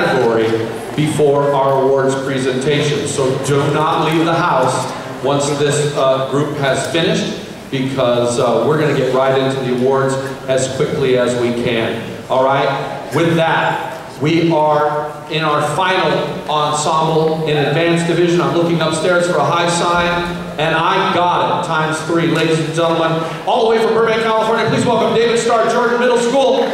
category before our awards presentation. So do not leave the house once this uh, group has finished because uh, we're going to get right into the awards as quickly as we can. All right? With that, we are in our final ensemble in advanced division. I'm looking upstairs for a high sign, and I got it, times three. Ladies and gentlemen, all the way from Burbank, California, please welcome David Starr, Jordan Middle School.